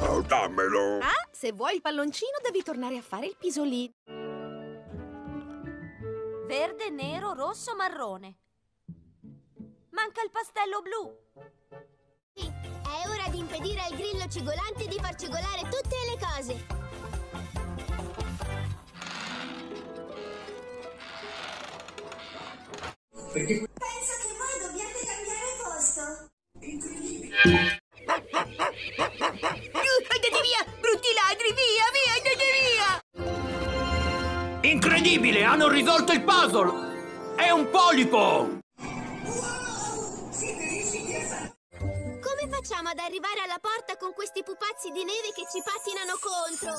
Oh, dammelo! Ah, se vuoi il palloncino devi tornare a fare il pisolino. Verde, nero, rosso, marrone. Manca il pastello blu. Sì, è ora di impedire al grillo cigolante di far cigolare tutte le cose. Penso che voi dobbiate cambiare posto. andate Incredibile! Hanno risolto il puzzle! È un polipo! Come facciamo ad arrivare alla porta con questi pupazzi di neve che ci pattinano contro?